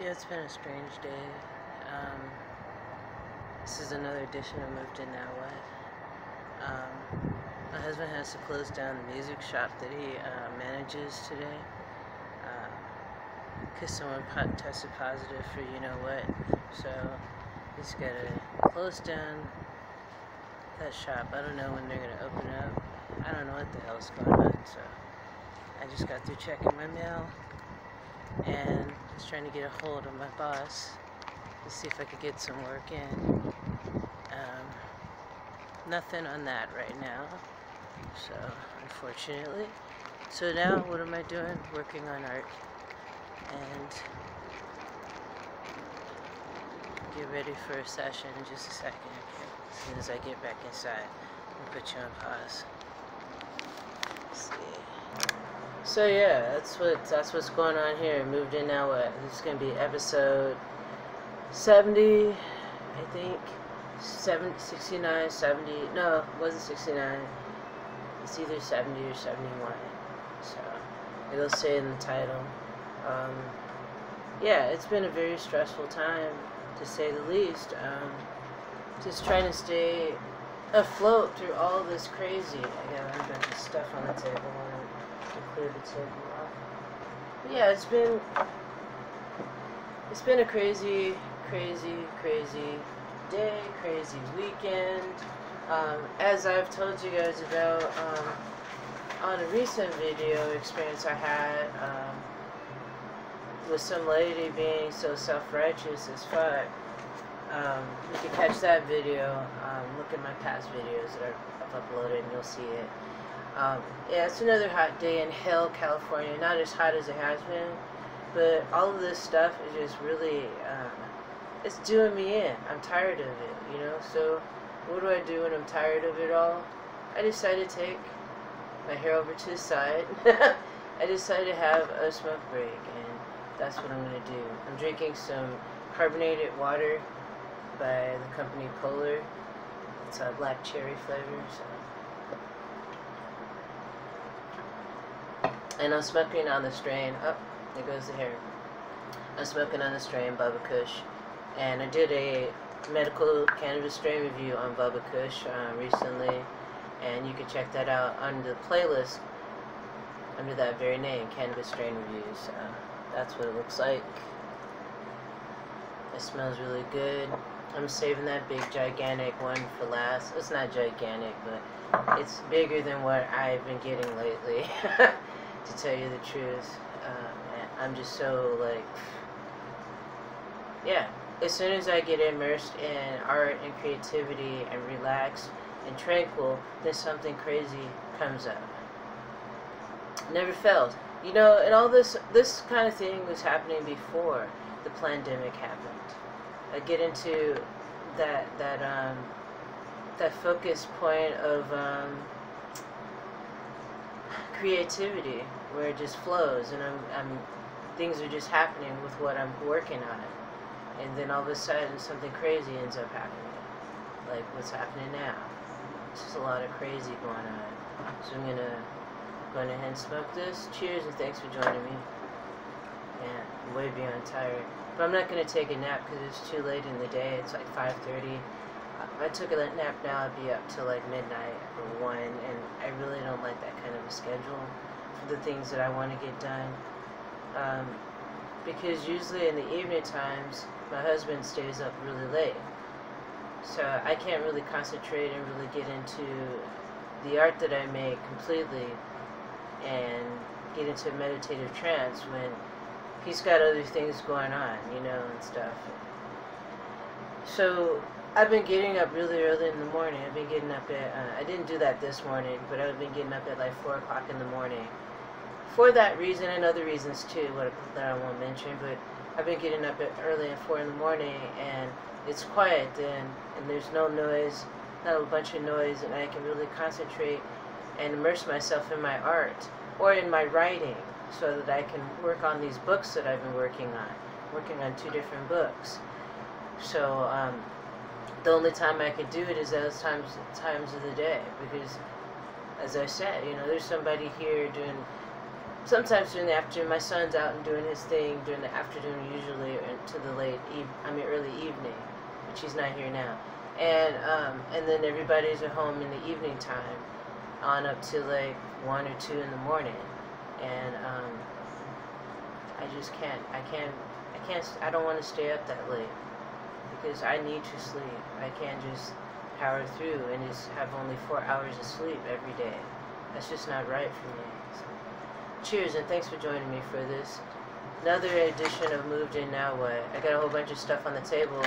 Yeah, it's been a strange day. Um, this is another edition of Moved In Now What. Um, my husband has to close down the music shop that he uh, manages today because someone po- tested positive for you know what. So he's got to close down that shop. I don't know when they're going to open up. I don't know what the hell's going on. So I just got through checking my mail and I was trying to get a hold of my boss to see if I could get some work in. Um, nothing on that right now, so unfortunately. So now, what am I doing? Working on art and get ready for a session in just a second. As soon as I get back inside, I'll put you on pause. Let's see. So yeah, that's what that's what's going on here. Moved in now. What? Is gonna be episode seventy, I think. 7, 69, 70. No, it wasn't 69. It's either 70 or 71. So it'll say in the title. Um, yeah, it's been a very stressful time, to say the least. Um, just trying to stay afloat through all this crazy. I got a bunch of stuff on the table to clear the table off. But yeah, it's been it's been a crazy, crazy, crazy day, crazy weekend. Um, as I've told you guys about um, on a recent video experience I had um, with some lady being so self-righteous as fuck. Um, you can catch that video. Um, look at my past videos that I've uploaded and you'll see it. Um, yeah, it's another hot day in Hill, California. Not as hot as it has been, but all of this stuff is just really, um, it's doing me in. I'm tired of it, you know? So, what do I do when I'm tired of it all? I decided to take my hair over to the side. I decided to have a smoke break, and that's what I'm going to do. I'm drinking some carbonated water by the company Polar. It's a black cherry flavor, so. And I'm smoking on the strain. Oh, there goes the hair. I'm smoking on the strain Bubba Kush. And I did a medical cannabis strain review on Bubba Kush uh, recently. And you can check that out on the playlist under that very name, Cannabis Strain Reviews. Uh, that's what it looks like. It smells really good. I'm saving that big gigantic one for last. It's not gigantic, but it's bigger than what I've been getting lately. to tell you the truth. Uh, I'm just so like, yeah. As soon as I get immersed in art and creativity and relax and tranquil, then something crazy comes up. Never fails. You know, and all this this kind of thing was happening before the pandemic happened. I get into that that um, that focus point of um, creativity where it just flows and I'm, I'm things are just happening with what I'm working on and then all of a sudden something crazy ends up happening like what's happening now. It's just a lot of crazy going on. So I'm gonna go ahead and smoke this. Cheers and thanks for joining me. Yeah I'm way beyond tired. But I'm not gonna take a nap because it's too late in the day. It's like 5:30 if I took a nap now, I'd be up till like midnight or 1, and I really don't like that kind of a schedule the things that I want to get done. Um, because usually in the evening times, my husband stays up really late. So I can't really concentrate and really get into the art that I make completely and get into a meditative trance when he's got other things going on, you know, and stuff. So I've been getting up really early in the morning. I've been getting up at, uh, I didn't do that this morning, but I've been getting up at like 4 o'clock in the morning. For that reason and other reasons too, that I won't mention, but I've been getting up early at 4 in the morning and it's quiet then, and there's no noise, not a bunch of noise, and I can really concentrate and immerse myself in my art or in my writing so that I can work on these books that I've been working on, working on two different books. So, um, the only time I can do it is those times times of the day because as I said, you know, there's somebody here doing sometimes during the afternoon, my son's out and doing his thing during the afternoon, usually to the late, I mean early evening, which he's not here now. And um, and then everybody's at home in the evening time, on up to like one or two in the morning, and um, I just can't. I can't. I can't. I don't want to stay up that late because I need to sleep. I can't just power through and just have only four hours of sleep every day. That's just not right for me. Cheers and thanks for joining me for this. Another edition of Moved In Now What. I got a whole bunch of stuff on the table.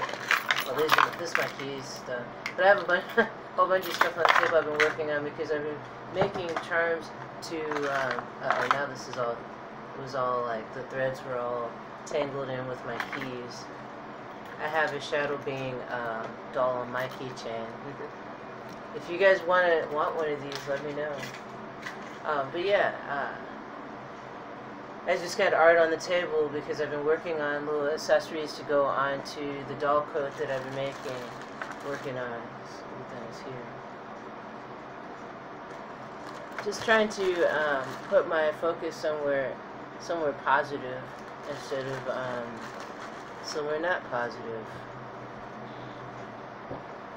Well, this is, this is my keys stuff. But I have a bunch, whole bunch of stuff on the table I've been working on because I've been making charms to, um, uh, now this is all, it was all like, the threads were all tangled in with my keys. I have a shadow being um, doll on my keychain. If you guys want to want one of these, let me know. Um, but yeah, uh, I just got art on the table because I've been working on little accessories to go onto the doll coat that I've been making. Working on things here. Just trying to um, put my focus somewhere, somewhere positive instead of um, somewhere not positive.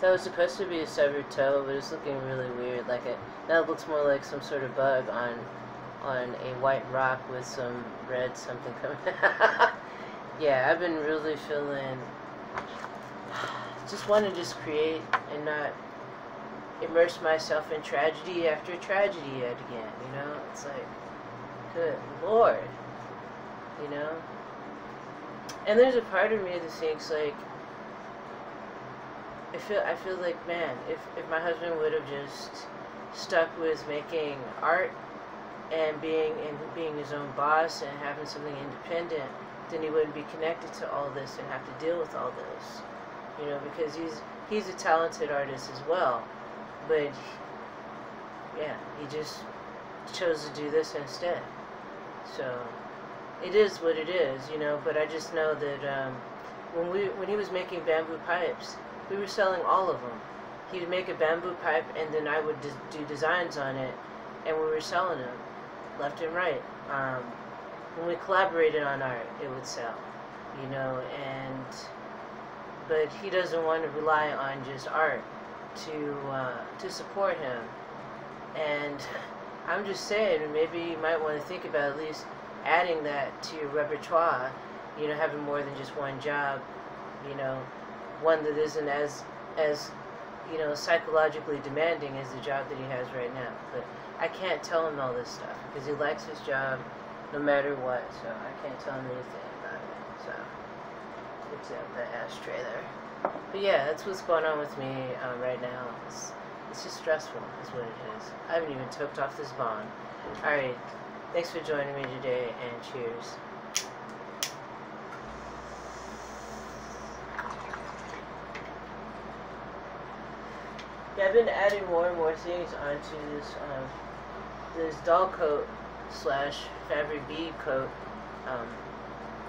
That was supposed to be a severed toe, but it's looking really weird. Like it now looks more like some sort of bug on on a white rock with some red something coming. Out. Yeah, I've been really feeling. Just want to just create and not immerse myself in tragedy after tragedy yet again. You know, it's like, good lord. You know. And there's a part of me that thinks like. I feel I feel like man, if if my husband would have just stuck with making art and being and being his own boss and having something independent, then he wouldn't be connected to all this and have to deal with all this. You know, because he's he's a talented artist as well, but yeah, he just chose to do this instead. So it is what it is, you know. But I just know that um, when we when he was making bamboo pipes, we were selling all of them. He would make a bamboo pipe, and then I would do designs on it, and we were selling them left and right. Um, when we collaborated on art, it would sell, you know. And but he doesn't want to rely on just art to uh, to support him. And I'm just saying, maybe you might want to think about at least adding that to your repertoire. You know, having more than just one job. You know, one that isn't as as you know psychologically demanding as the job that he has right now. But I can't tell him all this stuff because he likes his job no matter what. So I can't tell him anything about it. So except the ashtray there. But yeah, that's what's going on with me um, right now. It's, it's just stressful, is what it is. I haven't even took off this bong. Alright, thanks for joining me today, and cheers. Yeah, I've been adding more and more things onto this um, this doll coat slash fabric bead coat. Um,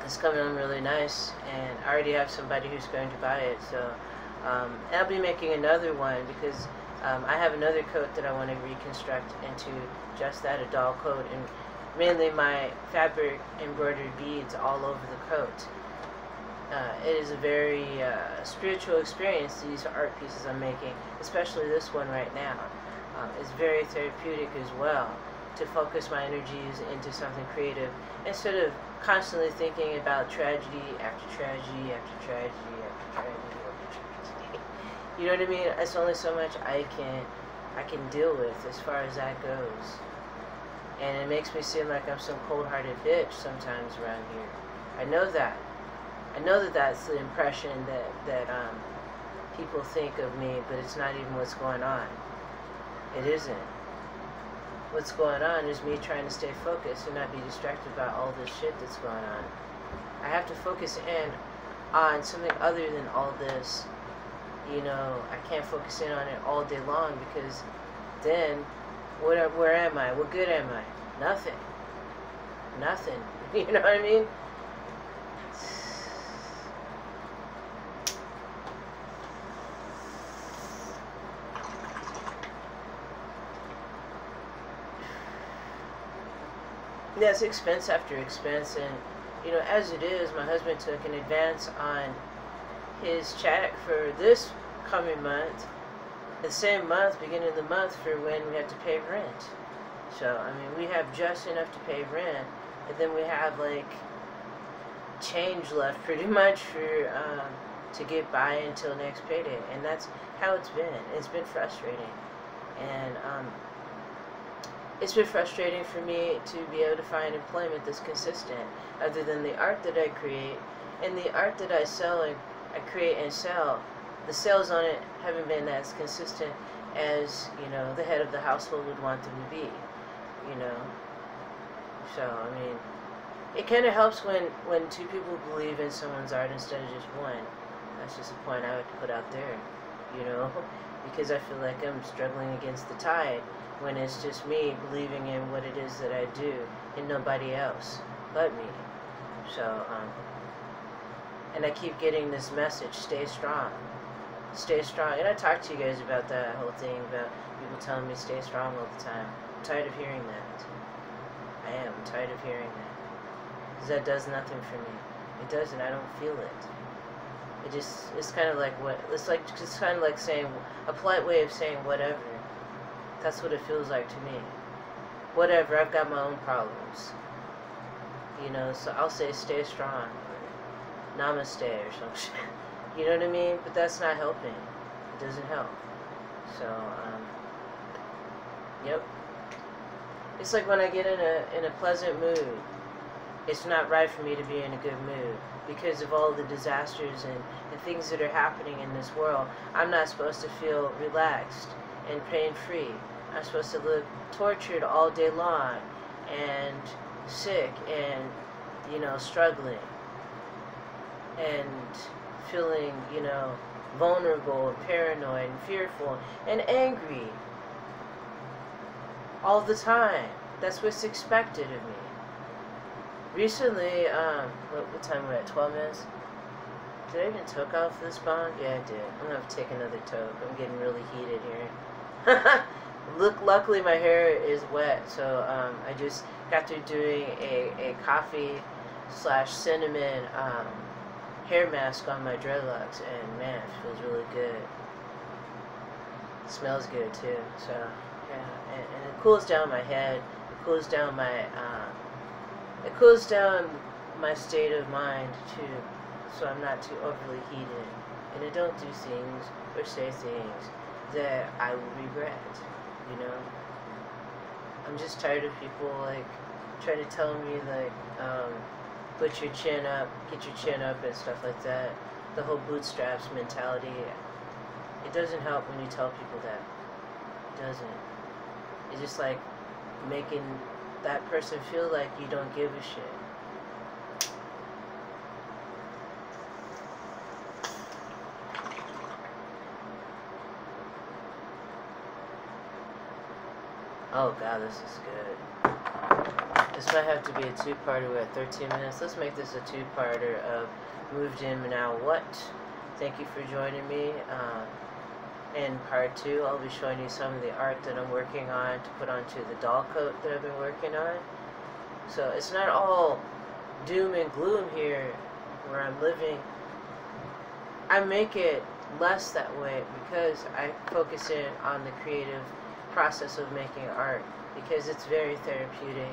it's coming on really nice, and I already have somebody who's going to buy it. So um, I'll be making another one because um, I have another coat that I want to reconstruct into just that, a doll coat, and mainly my fabric embroidered beads all over the coat. Uh, it is a very uh, spiritual experience, these art pieces I'm making, especially this one right now. Um, it's very therapeutic as well to focus my energies into something creative instead of constantly thinking about tragedy after tragedy after tragedy after tragedy after tragedy. You know what I mean? It's only so much I can I can deal with as far as that goes. And it makes me seem like I'm some cold-hearted bitch sometimes around here. I know that. I know that that's the impression that that um, people think of me, but it's not even what's going on. It isn't. What's going on is me trying to stay focused and not be distracted by all this shit that's going on. I have to focus in on something other than all this. You know, I can't focus in on it all day long because then, what? Where am I? What good am I? Nothing. Nothing. You know what I mean? That's expense after expense, and you know, as it is, my husband took an advance on his check for this coming month, the same month, beginning of the month, for when we have to pay rent. So, I mean, we have just enough to pay rent, and then we have like change left pretty much for um, to get by until next payday, and that's how it's been. It's been frustrating, and um, it's been frustrating for me to be able to find employment that's consistent, other than the art that I create and the art that I sell and I create and sell. The sales on it haven't been as consistent as you know the head of the household would want them to be. You know, so I mean, it kind of helps when when two people believe in someone's art instead of just one. That's just a point I would put out there. You know, because I feel like I'm struggling against the tide when it's just me believing in what it is that I do and nobody else but me. So, um, and I keep getting this message, stay strong. Stay strong. And I talk to you guys about that whole thing about people telling me stay strong all the time. I'm tired of hearing that. I am tired of hearing that. Because that does nothing for me. It doesn't. I don't feel it. It just, it's kind of like what, it's like, it's kind of like saying, a polite way of saying whatever. That's what it feels like to me. Whatever, I've got my own problems. You know, so I'll say stay strong. Namaste or some shit. You know what I mean? But that's not helping. It doesn't help. So, um, yep. It's like when I get in a in a pleasant mood, it's not right for me to be in a good mood because of all the disasters and, and things that are happening in this world. I'm not supposed to feel relaxed and pain free. I'm supposed to live tortured all day long and sick and, you know, struggling and feeling, you know, vulnerable and paranoid and fearful and angry all the time. That's what's expected of me. Recently, um, what, what time are we at? 12 minutes? Did I even toke off this bong? Yeah, I did. I'm gonna have to take another toke. I'm getting really heated here. Look, luckily my hair is wet, so um, I just got through doing a, a coffee slash cinnamon um, hair mask on my dreadlocks, and man, it feels really good. It smells good too, so yeah, and, and it cools down my head, it cools down my, uh, it cools down my state of mind too, so I'm not too overly heated, and I don't do things or say things that I will regret you know. I'm just tired of people like trying to tell me like um, put your chin up, get your chin up and stuff like that. The whole bootstraps mentality. It doesn't help when you tell people that. It doesn't. It's just like making that person feel like you don't give a shit. Oh god, this is good. This might have to be a two-parter. We're at 13 minutes. Let's make this a two-parter of Moved In Now What? Thank you for joining me. Uh, in part two, I'll be showing you some of the art that I'm working on to put onto the doll coat that I've been working on. So it's not all doom and gloom here where I'm living. I make it less that way because I focus in on the creative process of making art because it's very therapeutic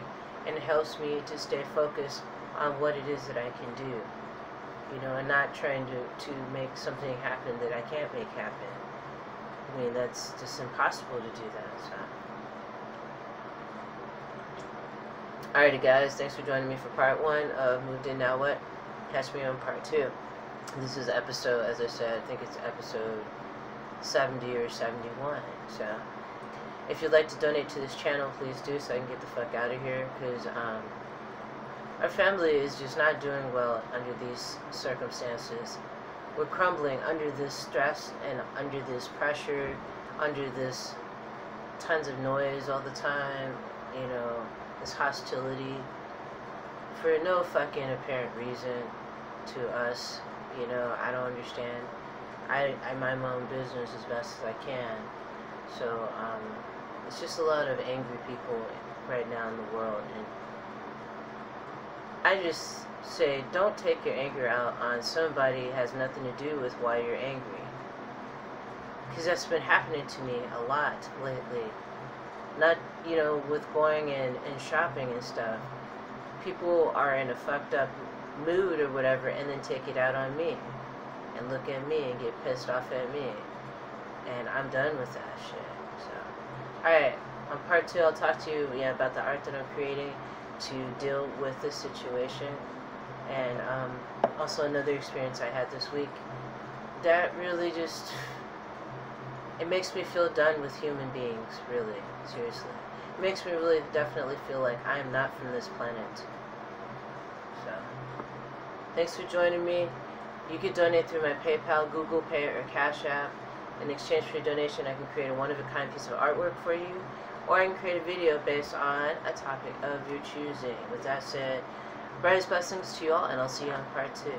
and it helps me to stay focused on what it is that I can do. You know, and not trying to, to make something happen that I can't make happen. I mean, that's just impossible to do that, so. Alrighty guys, thanks for joining me for part one of Moved In Now What? Catch me on part two. This is episode, as I said, I think it's episode 70 or 71, so if you'd like to donate to this channel, please do so I can get the fuck out of here because um, our family is just not doing well under these circumstances. We're crumbling under this stress and under this pressure, under this tons of noise all the time, you know, this hostility for no fucking apparent reason to us. You know, I don't understand. I, I mind my own business as best as I can. So, um, it's just a lot of angry people right now in the world, and I just say don't take your anger out on somebody has nothing to do with why you're angry. Because that's been happening to me a lot lately. Not, you know, with going and, and shopping and stuff. People are in a fucked up mood or whatever and then take it out on me. And look at me and get pissed off at me. And I'm done with that shit. Alright. On part two, I'll talk to you yeah, about the art that I'm creating to deal with this situation. And um, also another experience I had this week. That really just it makes me feel done with human beings really seriously. It makes me really definitely feel like I am not from this planet. So thanks for joining me. You can donate through my PayPal Google Pay or Cash App in exchange for your donation I can create a one-of-a-kind piece of artwork for you or I can create a video based on a topic of your choosing with that said Brightest blessings to you all, and I'll see you on part two.